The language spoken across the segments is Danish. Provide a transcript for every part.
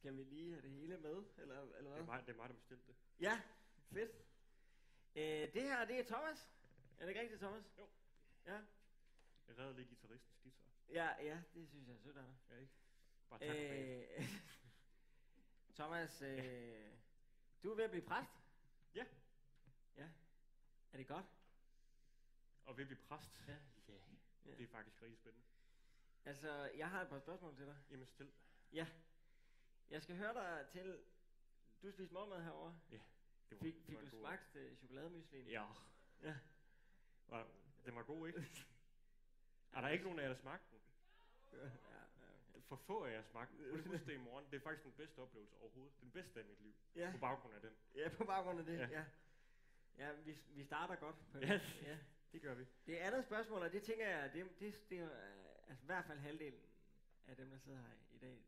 Skal vi lige have det hele med, eller, eller Det hvad? er mig, det er mig der bestilte det. Ja, fedt. Øh, det her, det er Thomas. Er det ikke rigtigt, Thomas? Jo. Ja. Jeg redder lige guitaristens guitar. Ja, ja, det synes jeg er sødt dig. Ja, ikke? Bare tak det. Øh, Thomas, øh, du er ved at blive præst? Ja. Ja. Er det godt? Og vil blive præst? Ja. ja. Ja. Det er faktisk rigtig spændende. Altså, jeg har et par spørgsmål til dig. Jamen stil. Jeg skal høre dig til... Du spiser morgenmad herovre. Det var, Fik, det fik var du en god- smagt øh, chokolademyslin? Ja. Ja. Var, den var god, ikke? er der ikke nogen af jer, der smagte den? ja, ja. For få af jer smagte den. Husk det i morgen. Det er faktisk den bedste oplevelse overhovedet. Den bedste af mit liv. Ja, På baggrund af den. ja, på baggrund af det. Ja, Ja. ja. ja vi, vi starter godt. På Ja. ja. Det gør vi. Det andet spørgsmål, og det tænker jeg, det, det, det er altså i hvert fald halvdelen af dem, der sidder her i dag,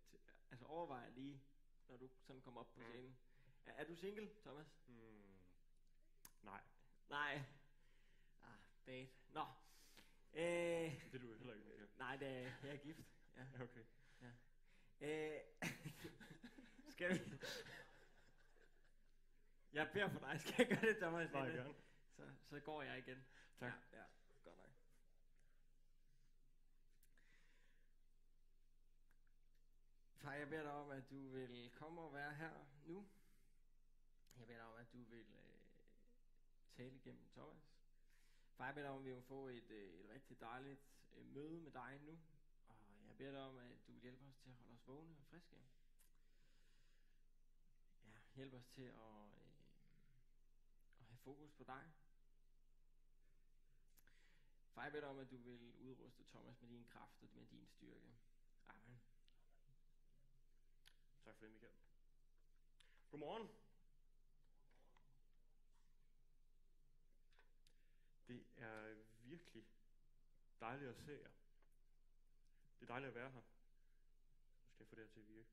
altså overvejer lige, når du sådan kommer op på Mm. scenen. Er, er du single, Thomas? Hmm. Nej, Nej. Ah, date. Nå. Øh, det er du heller ikke, Michael. nej, det er, jeg er gift. Ja. Ja, okay. Øh, skal vi... Jeg beder for dig. Skal jeg gøre det, Thomas? Nej, gerne. Så, så går jeg igen. Tak. Ja, ja godt nok. Far, jeg beder dig om, at du vil komme og være her nu. Jeg beder dig om, at du vil øh, tale gennem Thomas. Far, jeg beder dig om, at vi vil få et, øh, et rigtig dejligt øh, møde med dig nu. Og jeg beder dig om, at du vil hjælpe os til at holde os vågne og friske. Ja, hjælp os til at, øh, at have fokus på dig. Far, jeg beder dig om, at du vil udruste Thomas med din kraft og med din styrke. Amen. Tak for det, Michael. Godmorgen. Det er virkelig dejligt at se jer. Det er dejligt at være her. Nu skal jeg få det her til at virke.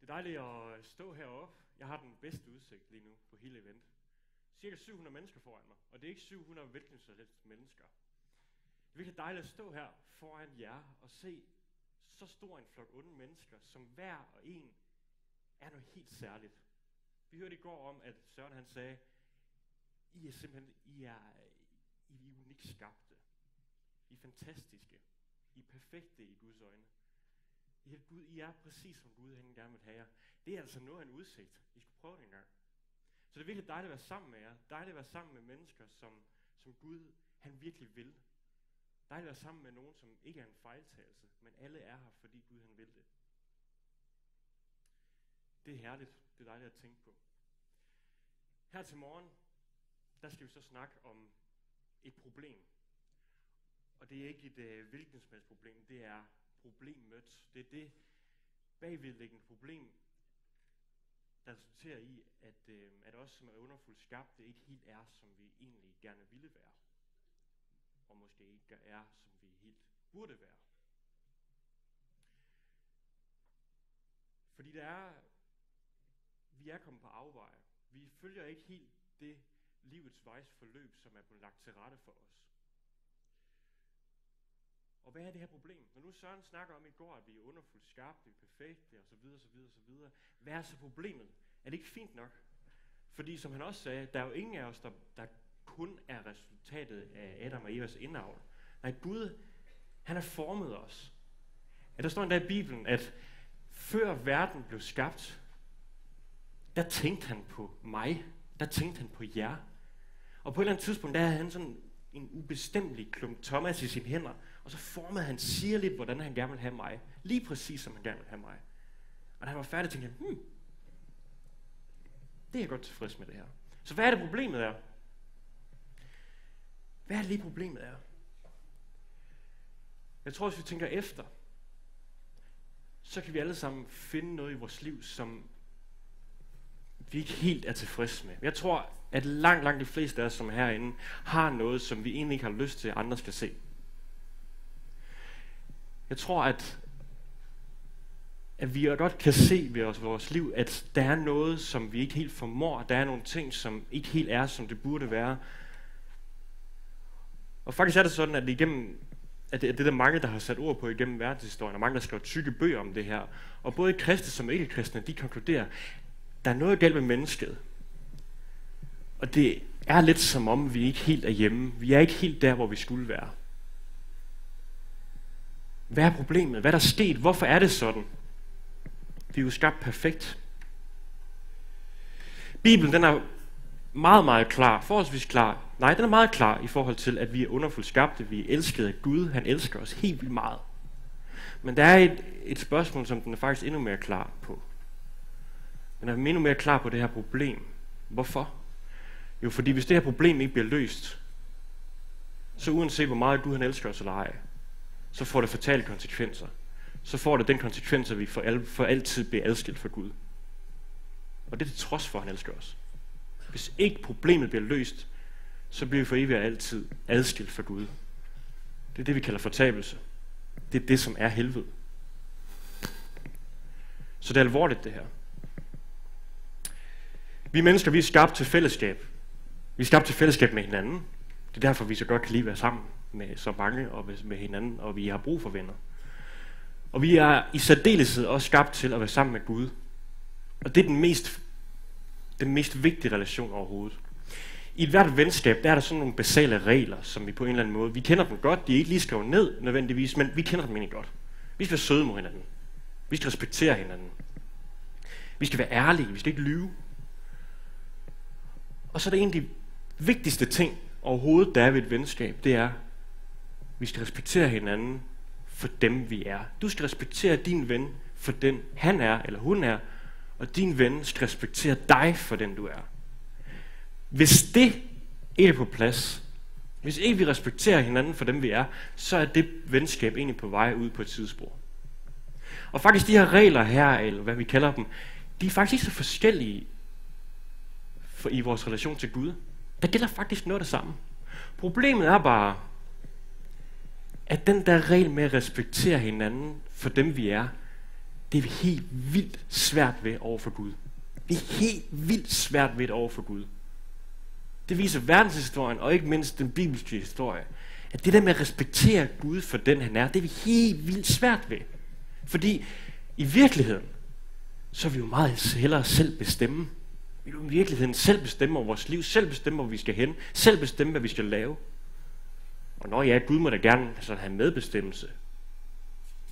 Det er dejligt at stå heroppe. Jeg har den bedste udsigt lige nu på hele event. Cirka 700 mennesker foran mig, og det er ikke 700 hvilken som helst mennesker. Det er virkelig dejligt at stå her foran jer og se så stor en flok onde mennesker, som hver og en er noget helt særligt. Vi hørte i går om, at Søren han sagde, I er simpelthen, I er, I er unikt skabte. I er fantastiske. I er perfekte i Guds øjne. I er, Gud, I er præcis som Gud han gerne vil have jer. Det er altså noget af en udsigt. I skulle prøve det en gang. Så det er virkelig dejligt at være sammen med jer. Dejligt at være sammen med mennesker, som, som Gud han virkelig vil. Dejligt at være sammen med nogen, som ikke er en fejltagelse, men alle er her, fordi Gud han vil det. Det er herligt. Det er dejligt at tænke på. Her til morgen, der skal vi så snakke om et problem. Og det er ikke et øh, hvilken som helst problem, det er problemet. Det er det bagvedliggende problem, der resulterer i, at, øh, at os, som er underfuldt skabt, det ikke helt er, som vi egentlig gerne ville være. Og måske ikke er, som vi helt burde være. Fordi der er, vi er kommet på afveje. Vi følger ikke helt det livets vejs forløb, som er blevet lagt til rette for os. Og hvad er det her problem? Når nu Søren snakker om i går, at vi er underfuldt skarpe, vi er perfekte, og så videre, så videre, så videre. Hvad er så problemet? Er det ikke fint nok? Fordi som han også sagde, der er jo ingen af os, der, der kun er resultatet af Adam og Evas indavl. Nej, Gud, han har formet os. Ja, der står endda i Bibelen, at før verden blev skabt, der tænkte han på mig. Der tænkte han på jer. Og på et eller andet tidspunkt, der havde han sådan en ubestemmelig klump Thomas i sine hænder, og så formede han sirligt, hvordan han gerne ville have mig. Lige præcis, som han gerne ville have mig. Og da han var færdig, tænkte han, hmm, det er jeg godt tilfreds med det her. Så hvad er det problemet er? Hvad er det lige problemet er? Jeg tror, hvis vi tænker efter, så kan vi alle sammen finde noget i vores liv, som vi ikke helt er tilfredse med. Jeg tror, at langt, langt de fleste af os, som er herinde, har noget, som vi egentlig ikke har lyst til, at andre skal se. Jeg tror, at, at vi godt kan se ved os, vores liv, at der er noget, som vi ikke helt formår. Der er nogle ting, som ikke helt er, som det burde være. Og faktisk er det sådan, at igennem at det, at det er der mange, der har sat ord på igennem verdenshistorien, og mange, der skriver tykke bøger om det her. Og både kristne som ikke-kristne, de konkluderer, der er noget galt med mennesket. Og det er lidt som om, vi ikke helt er hjemme. Vi er ikke helt der, hvor vi skulle være. Hvad er problemet? Hvad er der sket? Hvorfor er det sådan? Vi er jo skabt perfekt. Bibelen den er meget, meget klar, forholdsvis klar. Nej, den er meget klar i forhold til, at vi er underfuldt skabte, vi er elskede af Gud, han elsker os helt vildt meget. Men der er et, et spørgsmål, som den er faktisk endnu mere klar på. Den er endnu mere klar på det her problem. Hvorfor? Jo, fordi hvis det her problem ikke bliver løst, så uanset hvor meget Gud han elsker os eller ej, så får det fatale konsekvenser. Så får det den konsekvens, at vi for, al, for altid bliver adskilt fra Gud. Og det er til trods for, at han elsker os. Hvis ikke problemet bliver løst, så bliver vi for evigt altid adskilt fra Gud. Det er det, vi kalder fortabelse. Det er det, som er helvede. Så det er alvorligt, det her. Vi mennesker, vi er skabt til fællesskab. Vi er skabt til fællesskab med hinanden. Det er derfor, vi så godt kan lide være sammen med så mange og med hinanden, og vi har brug for venner. Og vi er i særdeleshed også skabt til at være sammen med Gud. Og det er den mest, den mest vigtige relation overhovedet. I et hvert venskab, der er der sådan nogle basale regler, som vi på en eller anden måde, vi kender dem godt, de er ikke lige skrevet ned nødvendigvis, men vi kender dem egentlig godt. Vi skal være søde mod hinanden. Vi skal respektere hinanden. Vi skal være ærlige, vi skal ikke lyve. Og så er det en af de vigtigste ting overhovedet, der er ved et venskab, det er, vi skal respektere hinanden for dem, vi er. Du skal respektere din ven for den, han er eller hun er, og din ven skal respektere dig for den, du er. Hvis det ikke er på plads, hvis ikke vi respekterer hinanden for dem, vi er, så er det venskab egentlig på vej ud på et tidsspor. Og faktisk de her regler her, eller hvad vi kalder dem, de er faktisk ikke så forskellige for, i vores relation til Gud. Der gælder faktisk noget af det samme. Problemet er bare, at den der regel med at respektere hinanden for dem, vi er, det er vi helt vildt svært ved over for Gud. Vi er helt vildt svært ved over for Gud. Det viser verdenshistorien, og ikke mindst den bibelske historie, at det der med at respektere Gud for den, han er, det er vi helt vildt svært ved. Fordi i virkeligheden, så vil vi jo meget hellere selv bestemme. Vi vil i virkeligheden selv bestemme over vores liv, selv bestemme, hvor vi skal hen, selv bestemme, hvad vi skal lave. Og når ja, Gud må da gerne sådan have medbestemmelse.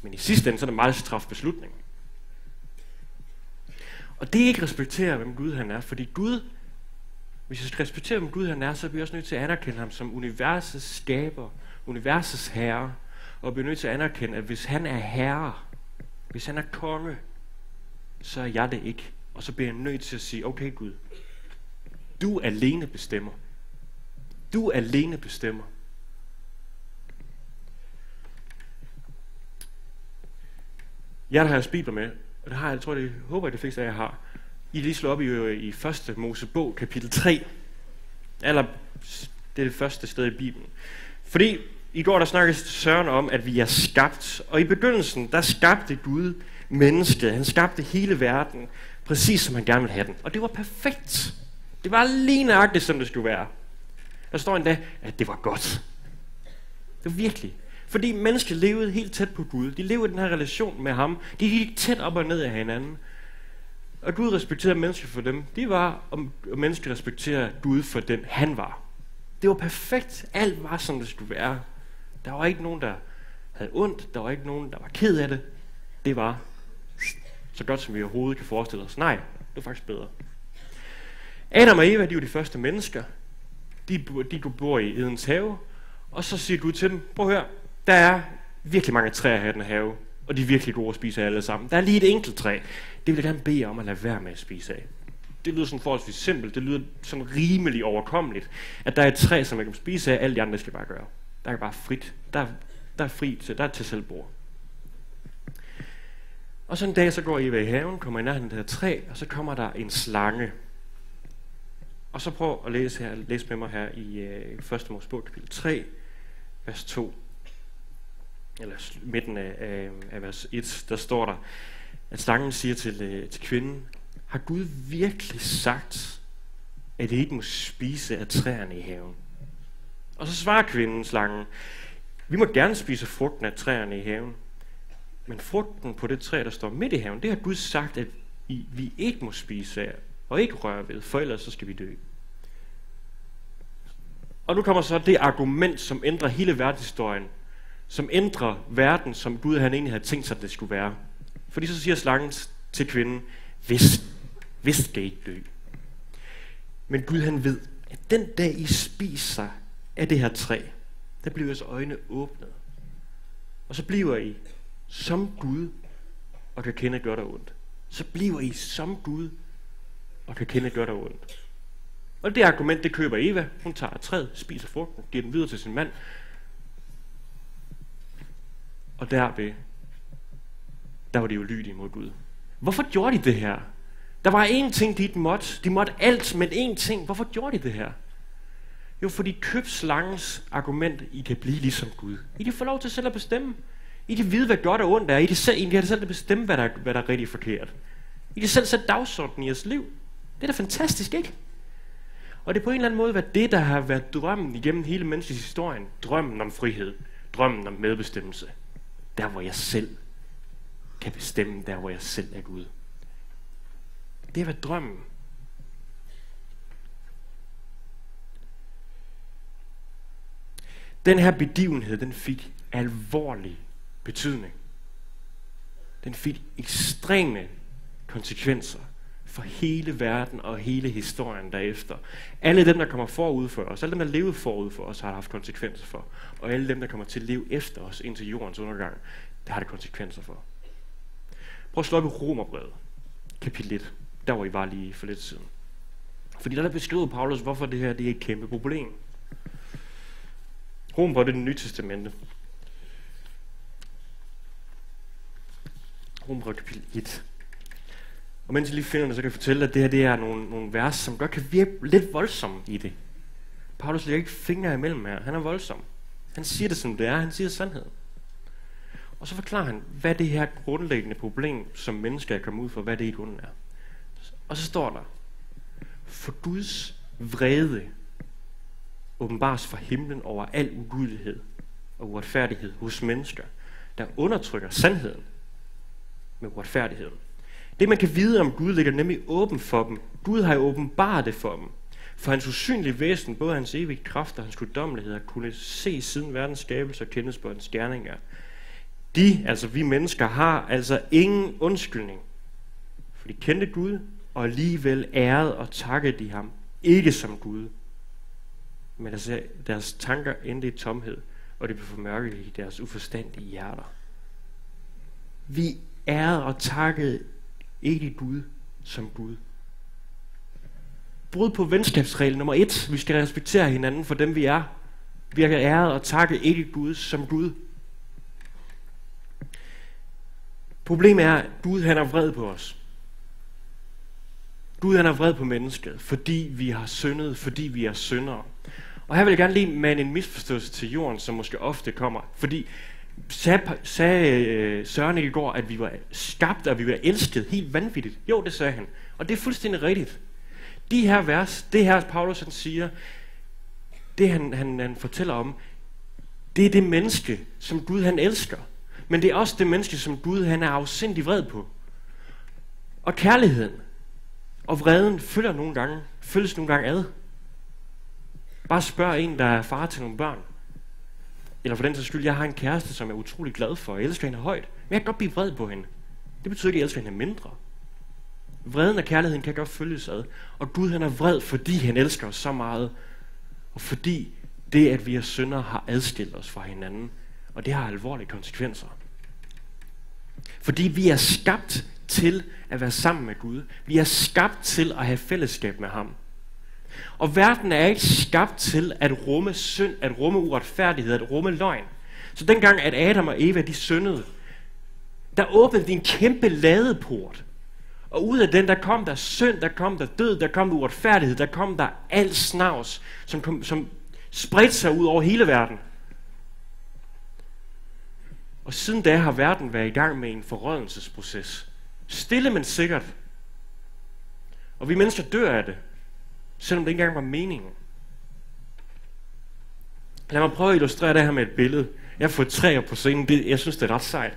Men i sidste ende, så er det meget straf beslutning. Og det er ikke respektere, hvem Gud han er, fordi Gud, hvis vi skal respektere, hvem Gud han er, så er vi også nødt til at anerkende ham som universets skaber, universets herre, og vi er nødt til at anerkende, at hvis han er herre, hvis han er konge, så er jeg det ikke. Og så bliver jeg nødt til at sige, okay Gud, du alene bestemmer. Du alene bestemmer. Jeg har jeres bibler med, og det har jeg, tror, det håber jeg, det fleste af jer har. I lige slår op i, øh, i 1. Mosebog, kapitel 3. Eller, det er det første sted i Bibelen. Fordi i går der snakkede Søren om, at vi er skabt. Og i begyndelsen, der skabte Gud mennesket. Han skabte hele verden, præcis som han gerne ville have den. Og det var perfekt. Det var lige nøjagtigt, som det skulle være. Der står endda, at det var godt. Det var virkelig. Fordi mennesker levede helt tæt på Gud. De levede i den her relation med ham. De gik tæt op og ned af hinanden. Og Gud respekterede mennesker for dem. De var, og mennesker respekterede Gud for den, han var. Det var perfekt. Alt var, som det skulle være. Der var ikke nogen, der havde ondt. Der var ikke nogen, der var ked af det. Det var så godt, som vi overhovedet kan forestille os. Nej, det var faktisk bedre. Adam og Eva, de var de første mennesker. De, de bor i Edens have. Og så siger Gud til dem, prøv at høre, der er virkelig mange træer her i den have, og de er virkelig gode at spise af alle sammen. Der er lige et enkelt træ. Det vil jeg gerne bede jer om at lade være med at spise af. Det lyder sådan forholdsvis simpelt. Det lyder sådan rimelig overkommeligt, at der er et træ, som jeg kan spise af, alle de andre skal bare gøre. Der er bare frit. Der, der er fri til, der er til selvbord. Og så en dag, så går Eva i haven, kommer i nærheden af det her træ, og så kommer der en slange. Og så prøv at læse, her, læse med mig her i øh, 1. Mosebog, kapitel 3, vers 2 eller midten af, af, af vers 1, der står der, at slangen siger til, øh, til kvinden, har Gud virkelig sagt, at I ikke må spise af træerne i haven? Og så svarer kvinden slangen, Vi må gerne spise frugten af træerne i haven. Men frugten på det træ, der står midt i haven, det har Gud sagt, at vi ikke må spise af og ikke røre ved, for ellers så skal vi dø. Og nu kommer så det argument, som ændrer hele verdenshistorien, som ændrer verden, som Gud han egentlig havde tænkt sig, at det skulle være. Fordi så siger slangen til kvinden, hvis, hvis skal I ikke dø. Men Gud han ved, at den dag I spiser af det her træ, der bliver jeres øjne åbnet. Og så bliver I som Gud, og kan kende godt og ondt. Så bliver I som Gud, og kan kende godt og ondt. Og det argument, det køber Eva. Hun tager træet, spiser frugten, giver den videre til sin mand. Og derved, der var de jo lydige mod Gud. Hvorfor gjorde de det her? Der var én ting, de ikke måtte. De måtte alt, men én ting. Hvorfor gjorde de det her? Jo, fordi købslangens argument, I kan blive ligesom Gud. I kan få lov til selv at bestemme. I kan vide, hvad godt og ondt er. I kan selv, I kan selv at bestemme, hvad der, hvad der er rigtig forkert. I kan selv sætte dagsordenen i jeres liv. Det er da fantastisk, ikke? Og det er på en eller anden måde været det, der har været drømmen igennem hele menneskets historien. Drømmen om frihed. Drømmen om medbestemmelse. Der, hvor jeg selv kan bestemme, der, hvor jeg selv er Gud. Det er, hvad drømmen. Den her begivenhed, den fik alvorlig betydning. Den fik ekstreme konsekvenser for hele verden og hele historien derefter. Alle dem, der kommer forud for os, alle dem, der levede forud for os, har haft konsekvenser for. Og alle dem, der kommer til at leve efter os indtil jordens undergang, der har det konsekvenser for. Prøv at slå op i Romerbrevet, kapitel 1. Der var I var lige for lidt siden. Fordi der, der beskriver Paulus, hvorfor det her det er et kæmpe problem. Romerbrevet er det nye testamente. Romerbrevet kapitel 1. Og mens jeg lige finder det, så kan jeg fortælle, at det her det er nogle, nogle vers, som godt kan virke lidt voldsomme i det. Paulus lægger ikke fingre imellem her. Han er voldsom. Han siger det, som det er. Han siger sandheden. Og så forklarer han, hvad det her grundlæggende problem, som mennesker er kommet ud for, hvad det i grunden er. Og så står der, for Guds vrede åbenbares fra himlen over al ugudelighed og uretfærdighed hos mennesker, der undertrykker sandheden med uretfærdigheden. Det man kan vide om Gud ligger nemlig åben for dem. Gud har jo åbenbart det for dem. For hans usynlige væsen, både hans evige kraft og hans guddommelighed, kunne se siden verdens skabelse og kendes på hans gerninger. De, altså vi mennesker, har altså ingen undskyldning. For de kendte Gud, og alligevel ærede og takkede de ham. Ikke som Gud. Men altså, deres tanker endte i tomhed, og det blev formørket i deres uforstandige hjerter. Vi ærede og takkede ikke Gud som Gud. Brud på venskabsregel nummer et. Vi skal respektere hinanden for dem, vi er. Vi er æret og takke ikke Gud som Gud. Problemet er, at Gud han er vred på os. Gud han er vred på mennesket, fordi vi har syndet, fordi vi er syndere. Og her vil jeg gerne lige med en misforståelse til jorden, som måske ofte kommer. Fordi sagde, sagde øh, Søren Søren i går, at vi var skabt, og vi var elsket helt vanvittigt. Jo, det sagde han. Og det er fuldstændig rigtigt. De her vers, det her Paulus han siger, det han, han, han fortæller om, det er det menneske, som Gud han elsker. Men det er også det menneske, som Gud han er afsindig vred på. Og kærligheden og vreden følger nogle gange, følges nogle gange ad. Bare spørg en, der er far til nogle børn. Eller for den sags skyld, jeg har en kæreste, som jeg er utrolig glad for, og jeg elsker hende højt. Men jeg kan godt blive vred på hende. Det betyder ikke, at jeg elsker hende mindre. Vreden og kærligheden kan godt følges ad. Og Gud han er vred, fordi han elsker os så meget. Og fordi det, at vi er synder, har adskilt os fra hinanden. Og det har alvorlige konsekvenser. Fordi vi er skabt til at være sammen med Gud. Vi er skabt til at have fællesskab med ham. Og verden er ikke skabt til at rumme synd, at rumme uretfærdighed, at rumme løgn. Så dengang, at Adam og Eva, de syndede, der åbnede de en kæmpe ladeport. Og ud af den, der kom der synd, der kom der død, der kom der uretfærdighed, der kom der alt snavs, som, kom, som spredte sig ud over hele verden. Og siden da har verden været i gang med en forrådelsesproces. Stille, men sikkert. Og vi mennesker dør af det selvom det ikke engang var meningen. Lad mig prøve at illustrere det her med et billede. Jeg har fået træer på scenen. Det, jeg synes, det er ret sejt.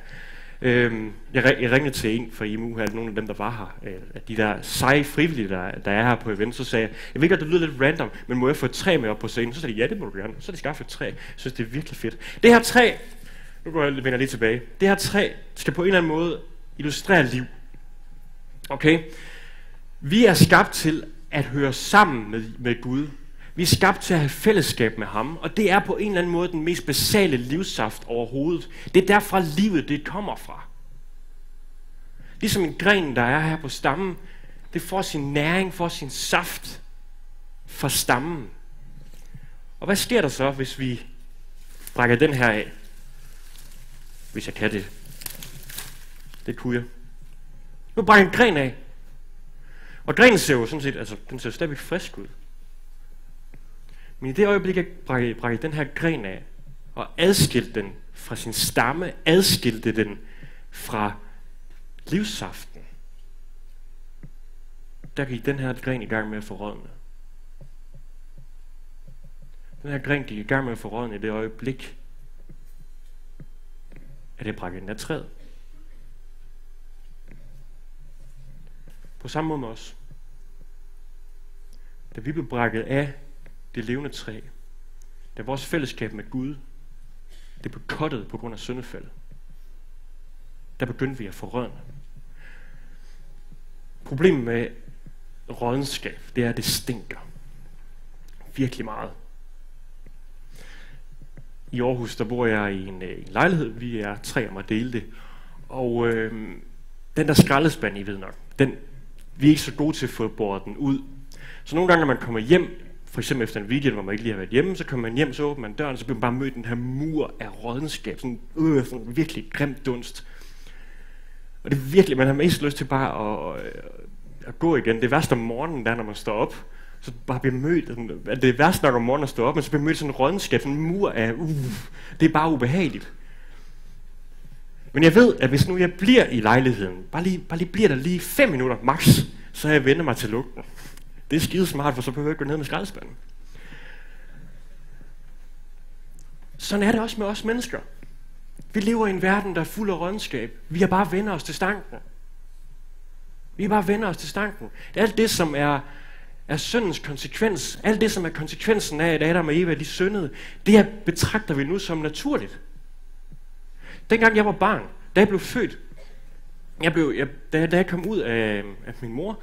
Øhm, jeg, jeg ringede til en fra IMU her, nogle af dem, der var her, øh, de der seje frivillige, der, der er her på event, så sagde jeg, jeg ved godt, det lyder lidt random, men må jeg få et træ med op på scenen? Så sagde de, ja, det må du gerne. Så de skaffet et træ. Jeg synes, det er virkelig fedt. Det her træ, nu går jeg vender lige tilbage. Det her træ skal på en eller anden måde illustrere liv. Okay? Vi er skabt til at høre sammen med, med Gud. Vi er skabt til at have fællesskab med ham, og det er på en eller anden måde den mest basale livssaft overhovedet. Det er derfra livet det kommer fra. Ligesom en gren, der er her på stammen, det får sin næring, får sin saft fra stammen. Og hvad sker der så, hvis vi brækker den her af? Hvis jeg kan det. Det kunne jeg. Nu brækker en gren af. Og grenen ser jo sådan set, altså den ser stadigvæk frisk ud. Men i det øjeblik, jeg brækkede, brækker den her gren af, og adskilte den fra sin stamme, adskilte den fra livsaften, der gik den her gren i gang med at forrådne. Den her gren gik i gang med at forrådne i det øjeblik, at jeg brækkede den af træet. På samme måde med os. Da vi blev brækket af det levende træ, da vores fællesskab med Gud, det blev kottet på grund af syndefaldet, der begyndte vi at forrådne. Problemet med rådenskab, det er, at det stinker. Virkelig meget. I Aarhus, der bor jeg i en, øh, en lejlighed. Vi er tre om at dele det. Og øh, den der skraldespand, I ved nok, den, vi er ikke så gode til at få båret den ud. Så nogle gange, når man kommer hjem, for eksempel efter en weekend, hvor man ikke lige har været hjemme, så kommer man hjem, så åbner man døren, og så bliver man bare mødt den her mur af rådenskab. Sådan, øh, sådan en virkelig grim dunst. Og det er virkelig, man har mest lyst til bare at, at, at gå igen. Det er værst om morgenen, der når man står op, så bare bliver mødt. Det er værst nok om morgenen at stå op, men så bliver mødt sådan en rådenskab, sådan en mur af, uh, det er bare ubehageligt. Men jeg ved, at hvis nu jeg bliver i lejligheden, bare lige, bare lige bliver der lige 5 minutter max, så jeg vender mig til lugten. Det er skide smart, for så behøver jeg ikke gå ned med skraldespanden. Sådan er det også med os mennesker. Vi lever i en verden, der er fuld af rådenskab. Vi har bare vendt os til stanken. Vi har bare vendt os til stanken. Det er alt det, som er, er syndens konsekvens. Alt det, som er konsekvensen af, at Adam og Eva de syndede, det her betragter vi nu som naturligt. Dengang jeg var barn, da jeg blev født, jeg blev, jeg, da, da jeg kom ud af, af min mor,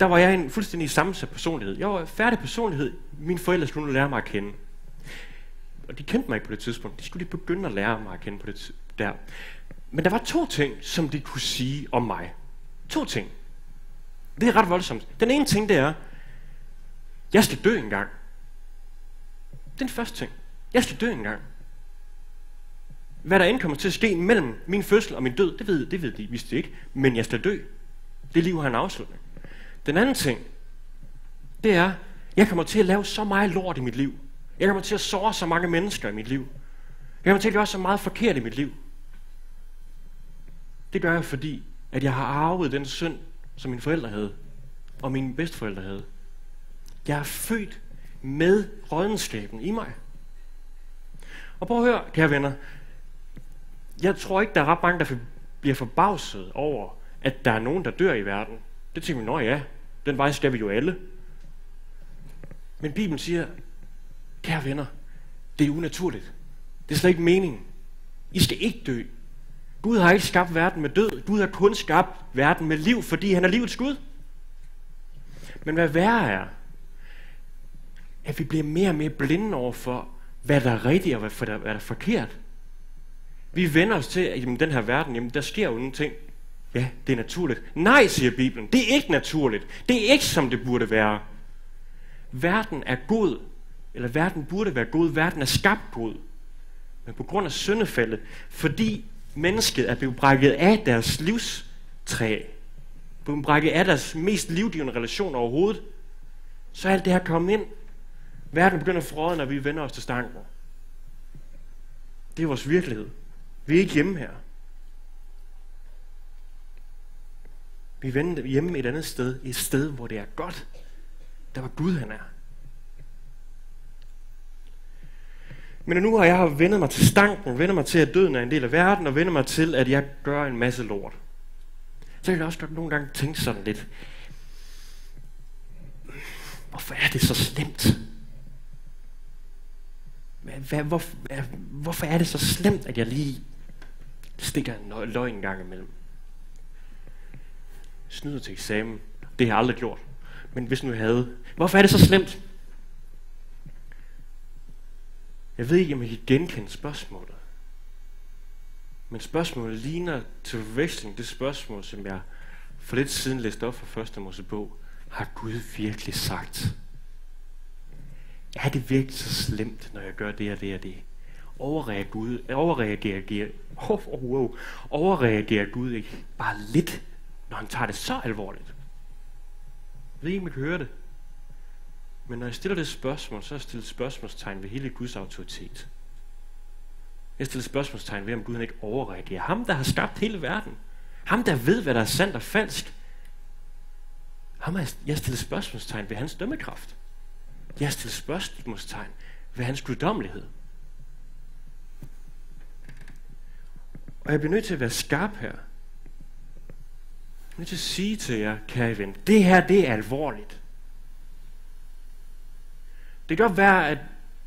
der var jeg en fuldstændig sammensat personlighed. Jeg var færdig personlighed. Mine forældre skulle lære mig at kende. Og de kendte mig ikke på det tidspunkt. De skulle lige begynde at lære mig at kende på det der. Men der var to ting, som de kunne sige om mig. To ting. Det er ret voldsomt. Den ene ting, det er, jeg skal dø engang. Den første ting. Jeg skal dø engang. Hvad der end kommer til at ske mellem min fødsel og min død, det ved, det ved de vidste ikke. Men jeg skal dø. Det liv har en afslutning. Den anden ting, det er, jeg kommer til at lave så meget lort i mit liv. Jeg kommer til at såre så mange mennesker i mit liv. Jeg kommer til at gøre så meget forkert i mit liv. Det gør jeg, fordi at jeg har arvet den synd, som mine forældre havde, og mine bedsteforældre havde. Jeg er født med rådenskaben i mig. Og prøv at høre, kære venner. Jeg tror ikke, der er ret mange, der bliver forbavset over, at der er nogen, der dør i verden. Det tænker vi, nå ja, den vej skal vi jo alle. Men Bibelen siger, kære venner, det er unaturligt. Det er slet ikke meningen. I skal ikke dø. Gud har ikke skabt verden med død. Gud har kun skabt verden med liv, fordi han er livets Gud. Men hvad værre er, at vi bliver mere og mere blinde over for, hvad der er rigtigt og hvad der, hvad der er forkert. Vi vender os til, at jamen, den her verden, jamen, der sker jo nogle ting. Ja, det er naturligt. Nej, siger Bibelen. Det er ikke naturligt. Det er ikke, som det burde være. Verden er god. Eller verden burde være god. Verden er skabt god. Men på grund af syndefaldet, fordi mennesket er blevet brækket af deres livstræ, blevet brækket af deres mest livgivende relation overhovedet, så er alt det her kommet ind. Verden begynder at frode, når vi vender os til stanken. Det er vores virkelighed. Vi er ikke hjemme her. Vi vender hjemme et andet sted, et sted, hvor det er godt. Der var Gud, han er. Men nu har jeg vendet mig til stanken, vendet mig til, at døden er en del af verden, og vendet mig til, at jeg gør en masse lort. Så kan jeg også godt nogle gange tænke sådan lidt, hvorfor er det så slemt? Hvad, hvor, hvorfor er det så slemt, at jeg lige stikker en løg en gang imellem? Snyder til eksamen. Det har jeg aldrig gjort. Men hvis nu jeg havde. Hvorfor er det så slemt? Jeg ved ikke, om jeg kan genkende spørgsmålet. Men spørgsmålet ligner til forveksling det spørgsmål, som jeg for lidt siden læste op fra første Mosebog. Har Gud virkelig sagt? Er det virkelig så slemt, når jeg gør det og det og det? Overreagerer Gud, overreagerer, oh, oh, oh, overreagerer Gud ikke bare lidt, når han tager det så alvorligt? Jeg ved ikke, om I kan høre det. Men når jeg stiller det spørgsmål, så er jeg stillet spørgsmålstegn ved hele Guds autoritet. Jeg stiller spørgsmålstegn ved, om Gud han ikke overreagerer. Ham, der har skabt hele verden. Ham, der ved, hvad der er sandt og falsk. Ham har jeg stillet spørgsmålstegn ved hans dømmekraft. Jeg har stillet spørgsmålstegn ved hans guddommelighed. Og jeg bliver nødt til at være skarp her. Jeg er nødt til at sige til jer, kære ven, det her, det er alvorligt. Det kan godt være, at,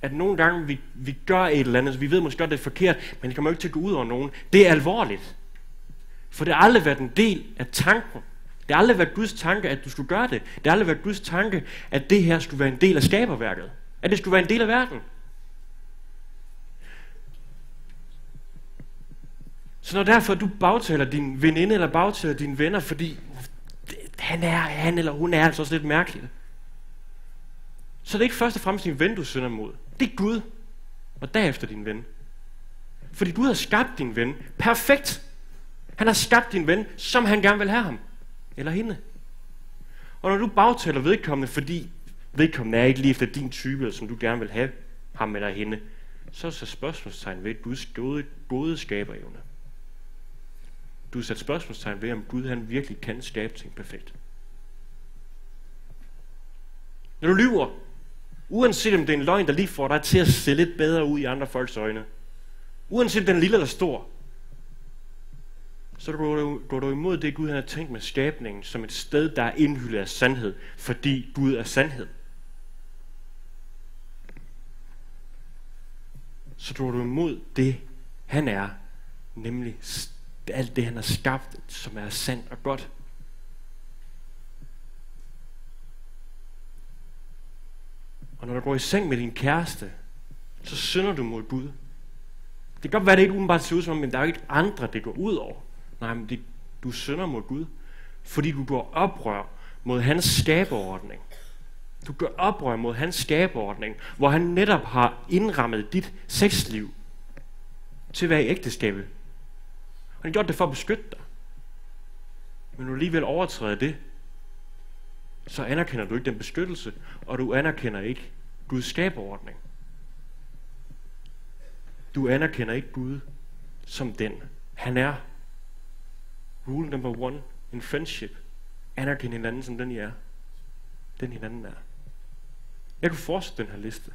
at nogle gange vi, vi gør et eller andet, så vi ved måske godt, det er forkert, men det kommer jo ikke til at gå ud over nogen. Det er alvorligt. For det har aldrig været en del af tanken. Det har aldrig været Guds tanke, at du skulle gøre det. Det har aldrig været Guds tanke, at det her skulle være en del af skaberværket. At det skulle være en del af verden. Så når derfor du bagtaler din veninde eller bagtaler dine venner, fordi han, er, han eller hun er altså også lidt mærkelig, så det er ikke først og fremmest din ven, du synder mod. Det er Gud. Og derefter din ven. Fordi Gud har skabt din ven perfekt. Han har skabt din ven, som han gerne vil have ham. Eller hende. Og når du bagtaler vedkommende, fordi vedkommende er ikke lige efter din type, eller som du gerne vil have ham eller hende, så er så spørgsmålstegn ved Guds gode, gode skaberevne. Du har sat spørgsmålstegn ved, om Gud han virkelig kan skabe ting perfekt. Når du lyver, Uanset om det er en løgn, der lige får dig til at se lidt bedre ud i andre folks øjne. Uanset om den er lille eller stor. Så går du, går du imod det, Gud har tænkt med skabningen, som et sted, der er indhyldet af sandhed, fordi Gud er sandhed. Så går du imod det, han er, nemlig alt det, han har skabt, som er sandt og godt. Og når du går i seng med din kæreste, så synder du mod Gud. Det kan godt være, at det ikke umiddelbart ser ud som om, men der er jo ikke andre, det går ud over. Nej, men det, du synder mod Gud, fordi du går oprør mod hans skaberordning. Du gør oprør mod hans skaberordning, hvor han netop har indrammet dit sexliv til at være ægteskabet. Han har gjort det for at beskytte dig. Men du alligevel overtræder det, så anerkender du ikke den beskyttelse, og du anerkender ikke Guds skaberordning. Du anerkender ikke Gud som den, han er. Rule number one in friendship. Anerkend hinanden som den I er. Den hinanden er. Jeg kunne fortsætte den her liste.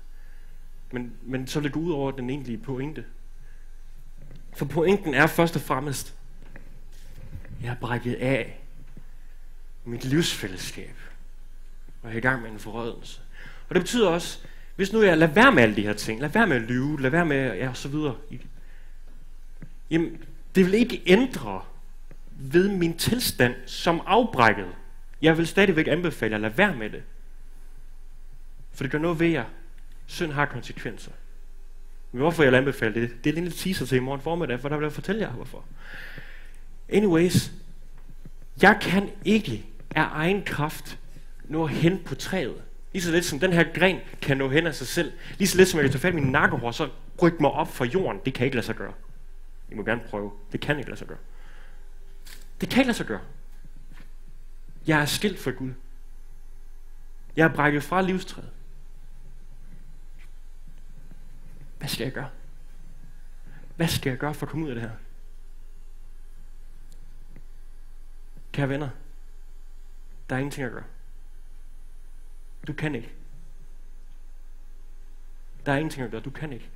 Men, men så vil det gå ud over den egentlige pointe. For pointen er først og fremmest, jeg er brækket af mit livsfællesskab og er i gang med en forrødelse. Og det betyder også, hvis nu jeg lader være med alle de her ting, lad være med at lyve, lad være med, ja, og så videre. Jamen, det vil ikke ændre ved min tilstand som afbrækket. Jeg vil stadigvæk anbefale at lade være med det. For det gør noget ved jer. Synd har konsekvenser. Men hvorfor jeg vil anbefale det, det er en lille teaser til i morgen formiddag, for der vil jeg fortælle jer hvorfor. Anyways, jeg kan ikke af egen kraft nå hen på træet. Lige så lidt som den her gren kan nå hen af sig selv. Lige så lidt som jeg kan tage fat i min nakkehår, så rykke mig op fra jorden. Det kan ikke lade sig gøre. I må gerne prøve. Det kan ikke lade sig gøre. Det kan ikke lade sig gøre. Jeg er skilt fra Gud. Jeg er brækket fra livstræet. Hvad skal jeg gøre? Hvad skal jeg gøre for at komme ud af det her? Kære venner, der er ingenting at gøre. Du kan ikke. Der er ingenting at gøre. Du kan ikke.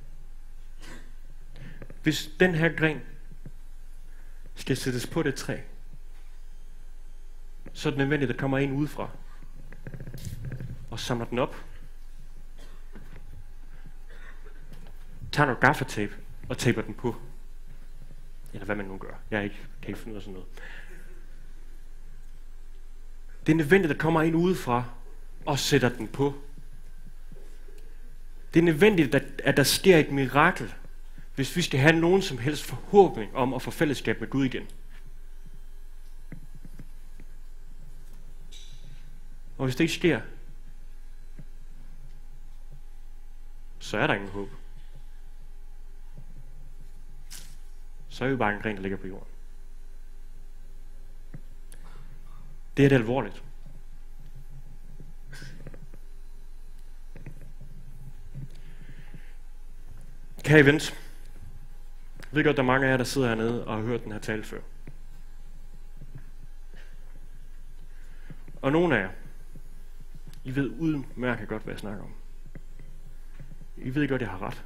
hvis den her gren skal sættes på det træ, så er det nødvendigt, at der kommer en udefra og samler den op. Tager noget gaffatape og taper den på. Eller hvad man nu gør. Jeg ikke, kan ikke finde ud af sådan noget. Det er nødvendigt, at der kommer en udefra og sætter den på. Det er nødvendigt, at, at der sker et mirakel, hvis vi skal have nogen som helst forhåbning om at få fællesskab med Gud igen. Og hvis det ikke sker, så er der ingen håb. Så er vi bare en gren, der ligger på jorden. Det er det alvorligt. Kan I vente? Jeg ved godt, der er mange af jer, der sidder hernede og har hørt den her tale før. Og nogle af jer, I ved udmærket godt, hvad jeg snakker om. I ved godt, jeg har ret.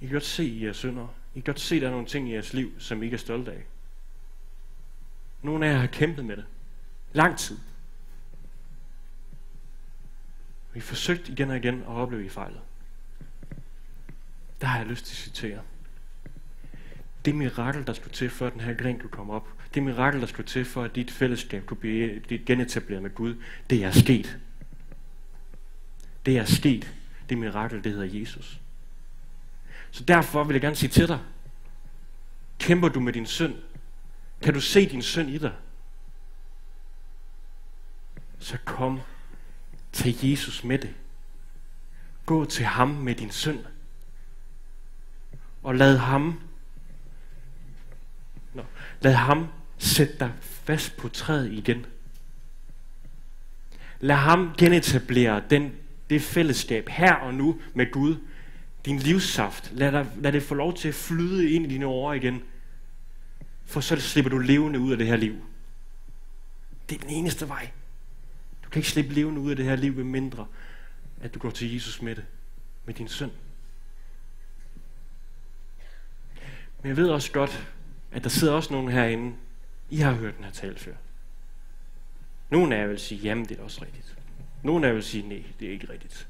I kan godt se, I er synder. I kan godt se, at der er nogle ting i jeres liv, som I ikke er stolte af. Nogle af jer har kæmpet med det. Lang tid. Vi har forsøgt igen og igen at opleve, I fejlet. Der har jeg lyst til at citere. Det mirakel, der skulle til, for at den her gren kunne komme op, det mirakel, der skulle til, for at dit fællesskab kunne blive genetableret med Gud, det er sket. Det er sket. Det mirakel, det hedder Jesus. Så derfor vil jeg gerne sige til dig, kæmper du med din synd? Kan du se din synd i dig? Så kom til Jesus med det. Gå til ham med din synd. Og lad ham Nå, lad ham sætte dig fast på træet igen. Lad ham genetablere den, det fællesskab her og nu med Gud. Din livssaft. Lad, dig, lad det få lov til at flyde ind i dine årer igen. For så slipper du levende ud af det her liv. Det er den eneste vej. Du kan ikke slippe levende ud af det her liv, med mindre at du går til Jesus med det. Med din søn. Men jeg ved også godt, at der sidder også nogen herinde, I har hørt den her tale før. Nogle af jer vil sige, jamen det er også rigtigt. Nogle af jer vil sige, nej, det er ikke rigtigt.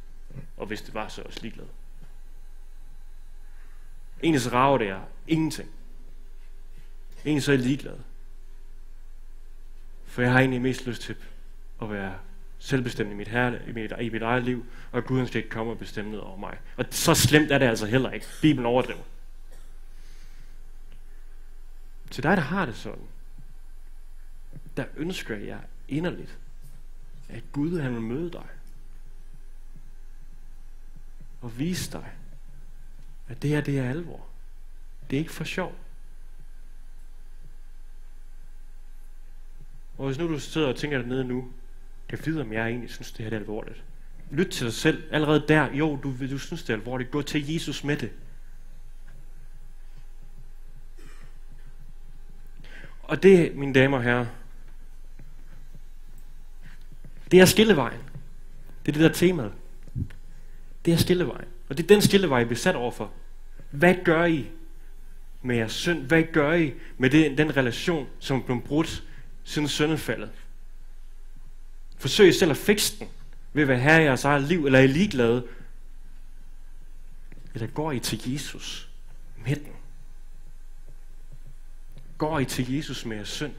Og hvis det var, så er jeg også ligeglad. Ens rager det er ingenting. Egentlig så er jeg ligeglad. For jeg har egentlig mest lyst til at være selvbestemt i mit, herre, i mit, i mit eget liv, og Gud skal ikke komme og bestemme noget over mig. Og så slemt er det altså heller ikke. Bibelen overdriver. Til dig, der har det sådan, der ønsker jeg inderligt, at Gud han vil møde dig. Og vise dig, at det her, det er alvor. Det er ikke for sjov. Og hvis nu du sidder og tænker dernede nu, kan vide, om jeg egentlig synes, det her er alvorligt. Lyt til dig selv. Allerede der, jo, du, du synes, det er alvorligt. Gå til Jesus med det. Og det, mine damer og herrer, det er skillevejen. Det er det der temaet. Det er skillevejen. Og det er den skillevej, vi er sat overfor. Hvad gør I med jeres synd? Hvad gør I med det, den relation, som er blevet brudt siden syndefaldet? Forsøg selv at fikse den ved at være her i jeres eget liv, eller er I ligeglade? Eller går I til Jesus med den? Går I til Jesus med jeres synd?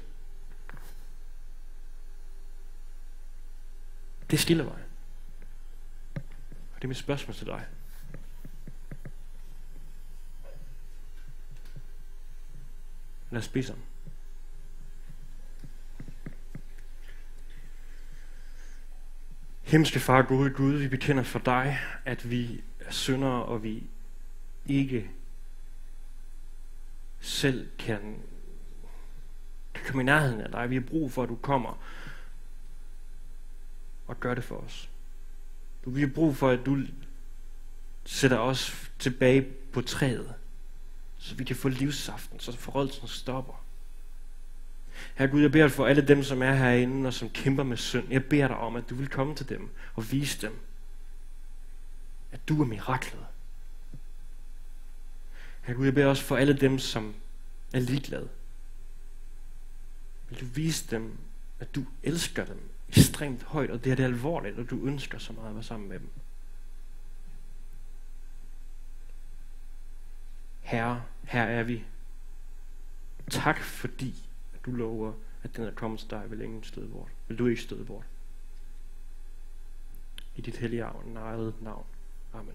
Det er skillevejen. Og det er mit spørgsmål til dig. Lad os spise sammen. Himmelske Far, gode Gud, vi bekender for dig, at vi er syndere, og vi ikke selv kan, kan komme i nærheden af dig. Vi har brug for, at du kommer og gør det for os. Du, vi har brug for, at du sætter os tilbage på træet, så vi kan få livsaften, så forrødelsen stopper. Herre Gud, jeg beder for alle dem, som er herinde og som kæmper med synd. Jeg beder dig om, at du vil komme til dem og vise dem, at du er miraklet. Herre Gud, jeg beder også for alle dem, som er ligeglade. Vil du vise dem, at du elsker dem ekstremt højt, og det er det alvorligt, og du ønsker så meget at være sammen med dem. Herre, her er vi. Tak fordi, at du lover, at den, der kommer til dig, vil ingen støde bort. Vil du ikke støde bort. I dit hellige navn, navn. Amen.